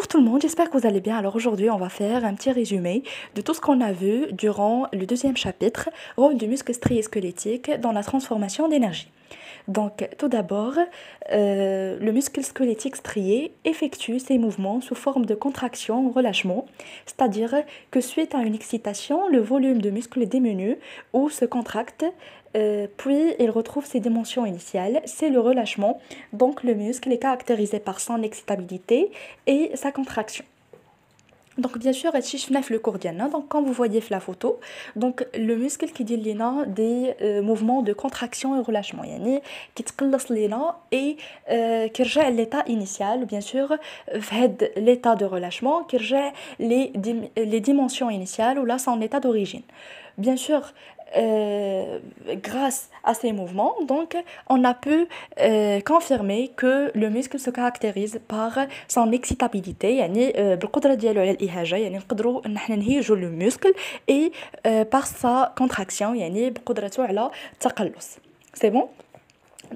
Bonjour tout le monde, j'espère que vous allez bien. Alors aujourd'hui, on va faire un petit résumé de tout ce qu'on a vu durant le deuxième chapitre, rôle du muscle strié squelettique dans la transformation d'énergie. Donc tout d'abord, euh, le muscle squelettique strié effectue ses mouvements sous forme de contraction ou relâchement, c'est-à-dire que suite à une excitation, le volume de muscle diminue ou se contracte euh, puis il retrouve ses dimensions initiales, c'est le relâchement. Donc le muscle est caractérisé par son excitabilité et sa contraction. Donc bien sûr, le cours Donc quand vous voyez la photo, donc le muscle qui dit des euh, mouvements de contraction et relâchement, yani qui et euh, qui à l'état initial, bien sûr, l'état de relâchement, qui les, les dimensions initiales ou là son état d'origine. Bien sûr, euh, grâce à ces mouvements, donc on a pu euh, confirmer que le muscle se caractérise par son excitabilité يعني بالقدرة ديالو على الإهاجة يعني نقدروا ان احنا نهيجوا le muscle et par sa contraction يعني بقدرته على التقلص c'est bon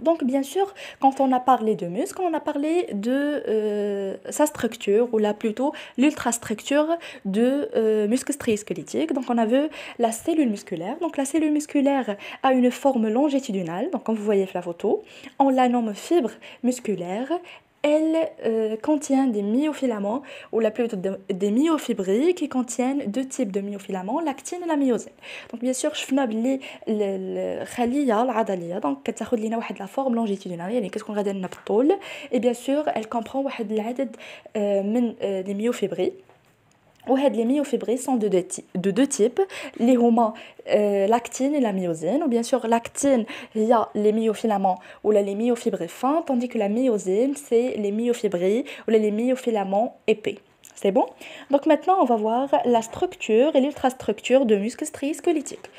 Donc bien sûr, quand on a parlé de muscle, on a parlé de euh, sa structure, ou là plutôt l'ultrastructure de euh, muscle squelettique. Donc on a vu la cellule musculaire. Donc la cellule musculaire a une forme longitudinale, comme vous voyez la photo. On la nomme fibre musculaire elle euh, contient des myofilaments, ou la plutôt des myofibrilles qui contiennent deux types de myofilaments, l'actine et la myosine. Donc bien sûr, je بلي الخليه العضليه donc كتاخذ لينا واحد la forme longitudinale يعني كتكون غادا لنا بالطول et bien sûr elle comprend واحد العدد من des myofibrilles les myofibrilles sont de deux, types, les هما euh, l'actine et la myosine. Ou bien sûr, l'actine, il y a les myofilaments ou les myofibrilles fins, tandis que la myosine, c'est les myofibrilles ou les myofilaments épais. C'est bon Donc maintenant, on va voir la structure et l'ultrastructure de muscles striés squelettiques.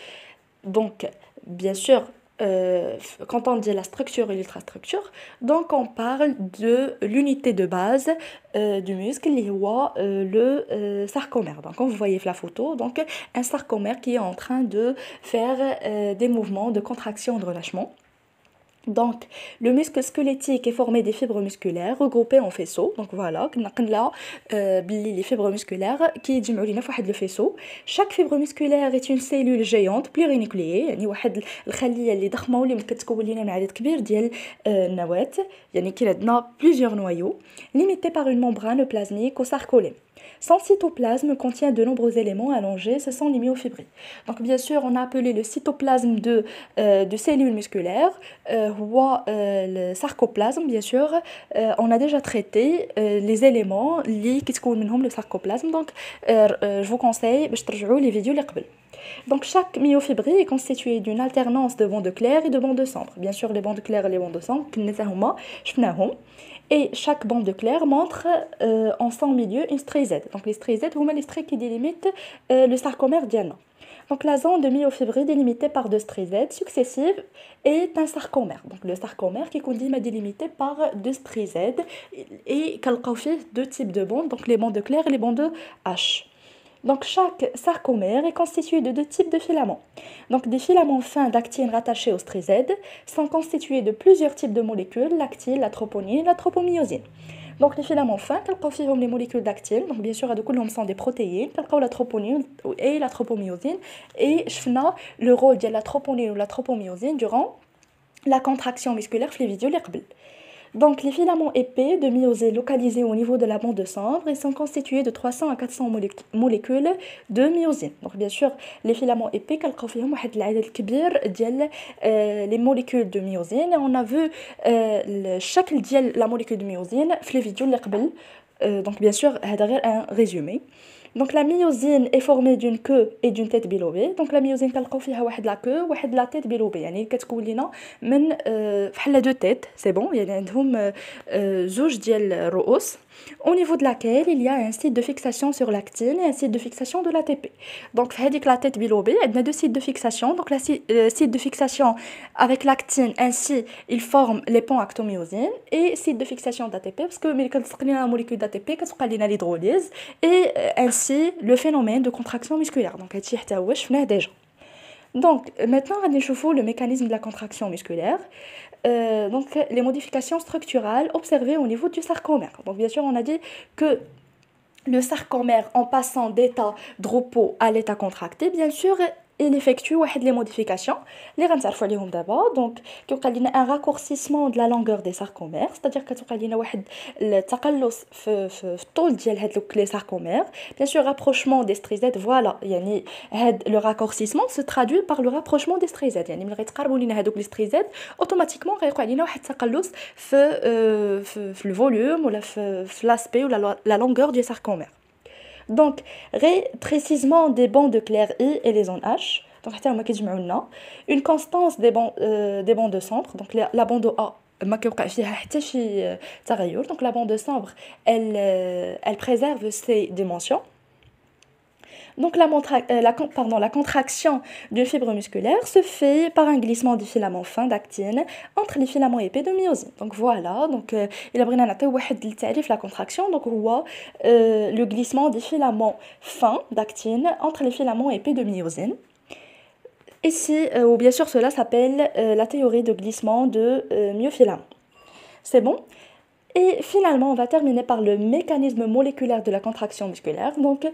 Donc, bien sûr, euh, quand on dit la structure et l'ultrastructure, donc on parle de l'unité de base euh, du muscle, euh, le sarcomère. Donc, quand vous voyez la photo, donc un sarcomère qui est en train de faire des mouvements de contraction et de relâchement. Donc, le muscle squelettique est formé des fibres musculaires regroupées en faisceaux. Donc voilà, là, euh, les fibres musculaires qui sont le faisceau. Chaque fibre musculaire est une cellule géante plurinucléée, يعني واحد الخليه اللي ضخمه واللي كتكون لنا من عدد كبير ديال النواه يعني كي عندنا plusieurs noyaux limités par une membrane plasmique au sarcolème. Son cytoplasme contient de nombreux éléments allongés, ce sont les myofibrilles. Donc bien sûr, on a appelé le cytoplasme de, euh, de cellules musculaires, euh, ou euh, le sarcoplasme, bien sûr. on a déjà traité les éléments liés qui se le sarcoplasme, donc je vous conseille de les vidéos les donc chaque myofibrie est constituée d'une alternance de bandes claires et de bandes sombres. Bien sûr, les bandes claires et les bandes sombres, et chaque bande claire montre euh, en son milieu une strie Z. Donc les stries Z, sont les stries qui délimitent euh, le sarcomère diana. Donc la zone de myofibrie délimitée par deux stries Z successives est un sarcomère. Donc le sarcomère qui est délimité par deux stries Z et fait deux types de bandes, donc les bandes claires et les bandes H. Donc chaque sarcomère est constitué de deux types de filaments. Donc des filaments fins d'actine rattachés aux strizèdes sont constitués de plusieurs types de molécules, l'actyle, la troponine et la tropomyosine. Donc les filaments fins, qu'elles les molécules d'actyle, donc bien sûr à de sont des protéines, qu'elles la troponine et la tropomyosine et le rôle de la troponine ou la tropomyosine durant la contraction musculaire flévidule et donc, les filaments épais de myosine localisés au niveau de la bande de cendre sont constitués de 300 à 400 molécules de myosine. Donc, bien sûr, les filaments épais, كنلقاو فيهم واحد العدد كبير ديال les molécules de myosine. Et on a vu euh, chaque ديال la molécule de myosine في les vidéos اللي قبل. Euh, donc, bien sûr, هذا غير un résumé. Donc la myosine est formée d'une queue et d'une tête bilobée. Donc la myosine كنلقاو فيها واحد لا queue واحد لا tête bilobée يعني كتكون لينا من فحال دو تيت سي بون يعني عندهم زوج ديال الرؤوس au niveau de laquelle il y a un site de fixation sur l'actine et un site de fixation de l'ATP. Donc, avec la tête bilobée, il y a deux sites de fixation. Donc, le euh, site de fixation avec l'actine, ainsi, il forme les ponts actomyosines et site de fixation d'ATP, parce que quand on a la molécule et euh, ainsi le phénomène de contraction musculaire. Donc, c'est déjà. Donc, maintenant, on va le mécanisme de la contraction musculaire. Euh, donc, les modifications structurales observées au niveau du sarcomère. Donc, bien sûr, on a dit que le sarcomère en passant d'état de repos à l'état contracté, bien sûr, il effectue les modifications les غنتعرفوا عليهم d'abord donc كيوقع لنا un raccourcissement de la longueur des sarcomères c'est-à-dire كتوقع لنا واحد التقلص في في الطول ديال هاد les sarcomères bien sûr rapprochement des strizèdes voilà يعني هاد le raccourcissement se traduit par le rapprochement des strizèdes يعني ملي غيتقربوا لنا هادوك les strizèdes automatiquement غيوقع لنا واحد التقلص في في, في الفوليوم ولا في, في l'aspect ولا la longueur du sarcomère donc précisément des bandes de clair I et les zones H. Donc une constance des bandes euh, des bandes de centre donc la, bande A donc la bande de centre elle euh, elle préserve ses dimensions donc la, euh, contraction d'une fibre musculaire se fait par un glissement du filament fin d'actine entre les filaments épais de myosine. Donc voilà, donc euh, il a la contraction, donc on voit euh, le glissement des filaments fins d'actine entre les filaments épais de myosine. Ici, ou bien sûr cela s'appelle la théorie de glissement de myofilaments. C'est bon? Et finalement, on va terminer par le mécanisme moléculaire de la contraction musculaire. Donc,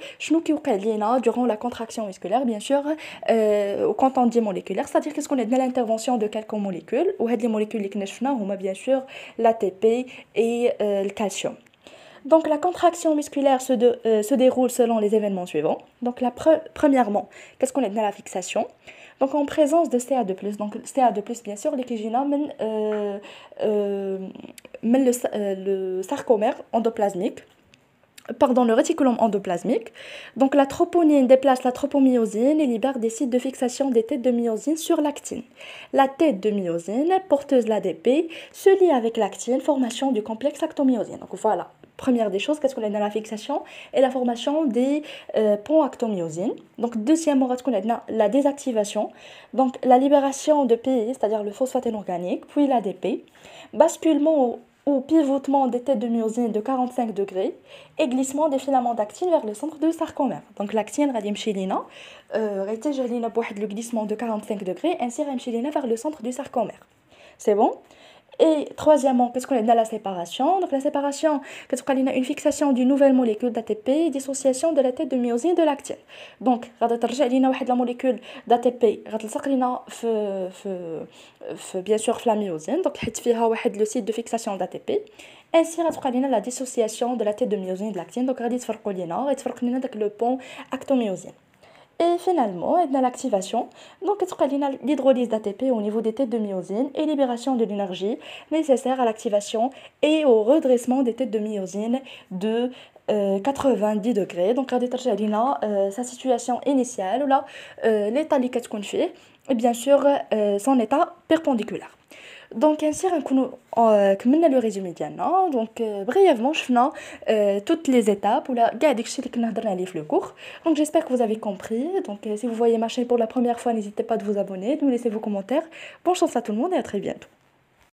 durant la contraction musculaire, bien sûr, euh, quand on dit moléculaire, c'est-à-dire qu'est-ce qu'on est dans l'intervention de quelques molécules, ou les molécules bien sûr l'ATP et euh, le calcium. Donc la contraction musculaire se, euh, se, déroule selon les événements suivants. Donc la premièrement, qu'est-ce qu'on est dans la fixation? Donc en présence de CA2+, donc CA2+, bien sûr, l'équigina mène, euh, euh, euh, le, sarcomère endoplasmique, pardon, le réticulum endoplasmique. Donc la troponine déplace la tropomyosine et libère des sites de fixation des têtes de myosine sur l'actine. La tête de myosine, porteuse l'ADP, se lie avec l'actine, formation du complexe actomyosine. Donc voilà, première des choses, qu'est-ce qu'on a dans la fixation? Et la formation des euh, ponts actomyosines. Donc, deuxièmement, qu'est-ce qu'on a dans la désactivation, donc la libération de PI, c'est-à-dire le phosphate inorganique, puis l'ADP, basculement ou pivotement des têtes de myosine de 45 degrés et glissement des filaments d'actine vers le centre du sarcomère. Donc l'actine radim chilina, euh, le glissement de 45 degrés, ainsi chilina vers le centre du sarcomère. C'est bon? Et troisièmement, qu'est-ce qu'on a la séparation? Donc la séparation, qu'est-ce qu'on a? Une fixation d'une nouvelle molécule d'ATP et dissociation de la tête de myosine de l'actine. Donc, on a la molécule d'ATP, bien sûr la myosine, donc on le site de fixation d'ATP. Ainsi, on a la dissociation de la tête de myosine de l'actine, donc on a le pont actomyosine. Et finalement, l'activation, donc l'hydrolyse d'ATP au niveau des têtes de myosine et libération de l'énergie nécessaire à l'activation et au redressement des têtes de myosine de 90 euh, degrés. Donc, euh, sa situation initiale, là, euh, l'état qu'on fait, et bien sûr, son état perpendiculaire. Donc ainsi on كملنا le résumé ديالنا donc brièvement شفنا toutes les étapes ولا كاع داكشي اللي كنا هضرنا عليه في le cours donc j'espère que vous avez compris donc si vous voyez ma chaîne pour la première fois n'hésitez pas de vous abonner de me laisser vos commentaires bonne chance à tout le monde et à très bientôt